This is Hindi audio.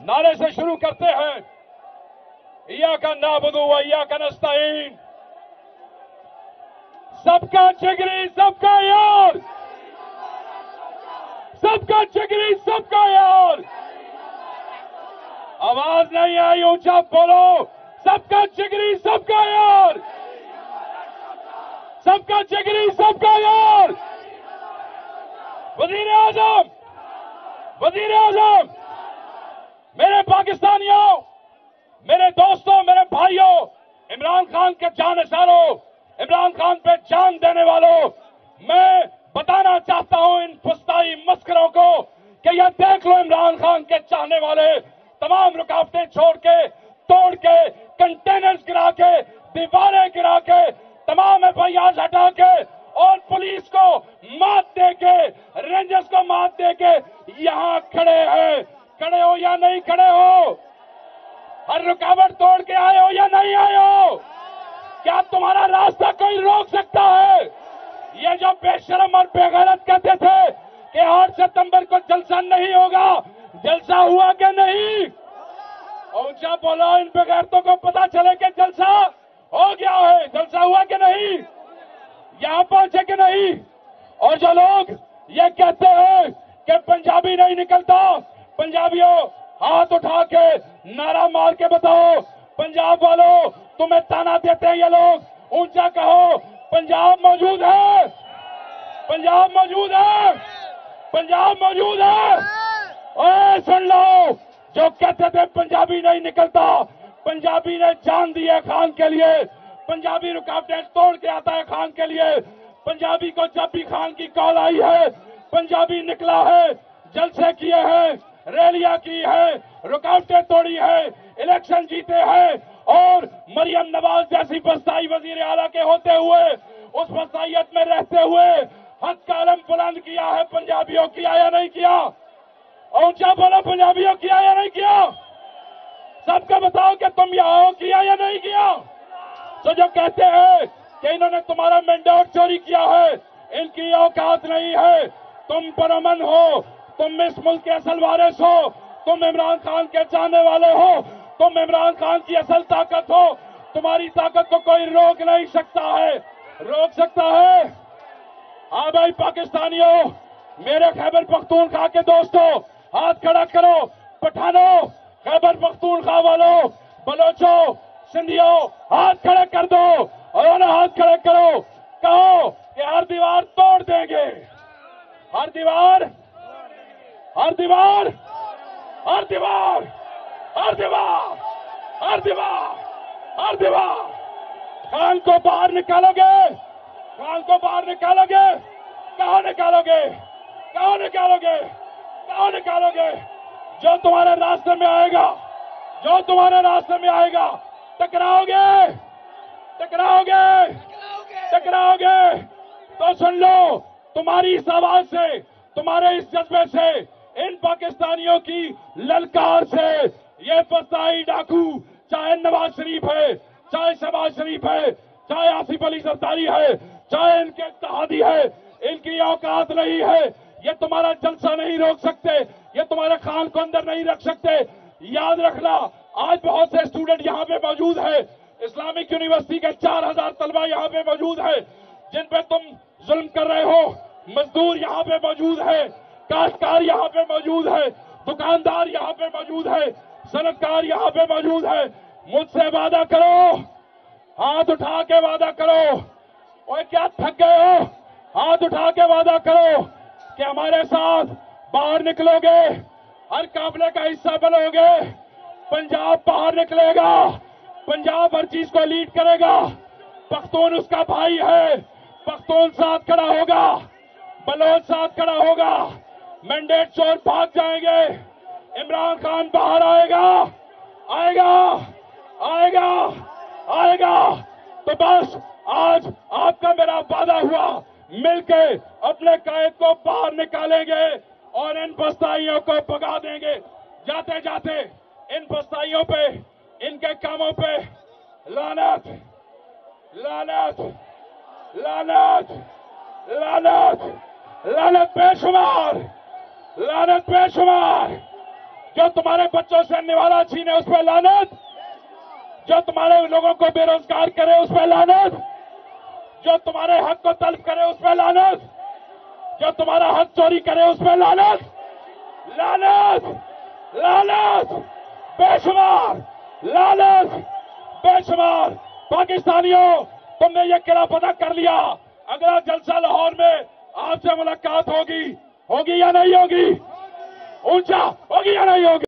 नारे से शुरू करते हैं। या का नाबुदू या का नस्ताइन सबका जिगरी सबका यार। सबका जिगरी सबका यार। आवाज़ नहीं आई, ऊँचा बोलो। सबका जिगरी सबका यार। सबका जिगरी सबका यार। वज़ीर आज़म वज़ीर आज़म। मेरे पाकिस्तानियों, मेरे दोस्तों, मेरे भाइयों, इमरान खान के जान सारों इमरान खान पे जान देने वालों, मैं बताना चाहता हूँ इन फुस्ताई मस्करों को कि यह देख लो इमरान खान के चाहने वाले तमाम रुकावटें छोड़ के, तोड़ के कंटेनर्स गिरा के, दीवारें गिरा के, तमाम एफ़ हटा के और पुलिस को मात दे के रेंजर्स को मात दे के यहाँ खड़े हैं खड़े हो या नहीं खड़े हो हर रुकावट तोड़ के आए हो या नहीं आए हो? क्या तुम्हारा रास्ता कोई रोक सकता है? ये जो बेशरम और बेगैरत कहते थे कि आठ सितंबर को जलसा नहीं होगा, जलसा हुआ क्या नहीं? ऊँचा बोलो, इन बेगैरतों को पता चले कि जलसा हो गया है। जलसा हुआ कि नहीं? यहाँ पहुँचे कि नहीं? और जो लोग ये कहते हैं कि पंजाबी नहीं निकलता, पंजाबियों हाथ उठा के नारा मार के बताओ, पंजाब वालों, तुम्हें ताना देते हैं ये लोग। ऊँचा कहो, पंजाब मौजूद है। पंजाब मौजूद है। पंजाब मौजूद है। ओए, सुन लो, जो कहते थे पंजाबी नहीं निकलता, पंजाबी ने जान दी है खान के लिए। पंजाबी रुकावटें तोड़ के आता है खान के लिए। पंजाबी को जब भी खान की कॉल आई है, पंजाबी निकला है, जलसे किए हैं। रैलियाँ की है, रुकावटें तोड़ी है, इलेक्शन जीते हैं, और मरियम नवाज़ जैसी बस्ताई वज़ीर आला के होते हुए, उस बस्ताइत में रहते हुए हक का अलम बुलंद किया है पंजाबियों किया या नहीं किया? ऊँचा बोलो, पंजाबियों किया या नहीं किया? सबको बताओ कि तुम यहाँ किया या नहीं किया? तो जो कहते हैं कि इन्होंने तुम्हारा मैंडेट चोरी किया है, इनकी औकात नहीं है, तुम परमन हो तुम इस मुल्क के असल वारिस हो। तुम इमरान खान के चाहने वाले हो। तुम इमरान खान की असल ताकत हो। तुम्हारी ताकत को कोई रोक नहीं सकता है। रोक सकता है? हाँ भाई, पाकिस्तानियों, मेरे खैबर पख्तूनखा के दोस्तों, हाथ खड़ा करो। पठानो, खैबर पख्तून पख्तूनखा वालों, बलोचो, सिंधियों, हाथ खड़े कर दो। और हाथ खड़े करो। कहो कि हर दीवार तोड़ देंगे। हर दीवार हर दीवार हर दीवार हर दीवार हर दीवार हर दीवार। खान को बाहर निकालोगे खान को बाहर निकालोगे, कहा निकालोगे कहा निकालोगे कहा निकालोगे? जो तुम्हारे रास्ते में आएगा, जो तुम्हारे रास्ते में आएगा, टकराओगे टकराओगे टकराओगे। तो सुन लो, तुम्हारी इस आवाज़ से, तुम्हारे इस जज्बे से इन पाकिस्तानियों की ललकार से ये फसाई डाकू, चाहे नवाज़ शरीफ है, चाहे शहबाज शरीफ है, चाहे आसिफ अली सरदारी है, चाहे इनके तहादी है, इनकी औकात नहीं है। ये तुम्हारा जलसा नहीं रोक सकते, ये तुम्हारे खान को अंदर नहीं रख सकते। याद रखना, आज बहुत से स्टूडेंट यहाँ पे मौजूद है। इस्लामिक यूनिवर्सिटी के चार हज़ार तलबा यहाँ पे मौजूद है, जिन पे तुम जुल्म कर रहे हो। मजदूर यहाँ पे मौजूद है। काश्तकार यहाँ पे मौजूद है, दुकानदार यहाँ पे मौजूद है सनतकार यहाँ पे मौजूद है। मुझसे वादा करो, हाथ उठा के वादा करो। और क्या थक गए हो? हाथ उठा के वादा करो कि हमारे साथ बाहर निकलोगे, हर काफले का हिस्सा बनोगे। पंजाब बाहर निकलेगा, पंजाब हर चीज़ को लीड करेगा। पख्तून उसका भाई है, पख्तून साथ खड़ा होगा बलोच साथ खड़ा होगा। मैंडेट चोर भाग जाएँगे। इमरान खान बाहर आएगा। आएगा। आएगा। आएगा। तो बस, आज आपका मेरा वादा हुआ। मिलके अपने कायद को बाहर निकालेंगे और इन बस्ताइयों को भगा देंगे। जाते जाते इन बस्ताइयों पे, इनके कामों पे। लानत लानत लानत लानत लानत बेशुमार। लानत बेशुमार जो तुम्हारे बच्चों से निवाला छीने, उस पर लानत। जो तुम्हारे लोगों को बेरोजगार करे, उस पर लानत। जो तुम्हारे हक को तलब करे, उस पर लानत। जो तुम्हारा हक चोरी करे, उस पर लानत। लानत। लानत। बेशुमार। लालच बेशुमार। पाकिस्तानियों, तुमने ये किला पता कर लिया। अगला जलसा लाहौर में आपसे मुलाकात होगी। होगी या नहीं होगी ऊँचा होगी या नहीं होगी